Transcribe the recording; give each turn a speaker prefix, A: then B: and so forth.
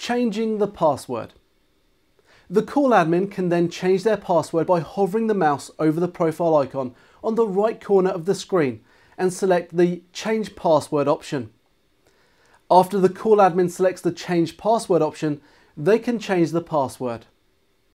A: Changing the password. The call admin can then change their password by hovering the mouse over the profile icon on the right corner of the screen and select the Change Password option. After the call admin selects the Change Password option, they can change the password.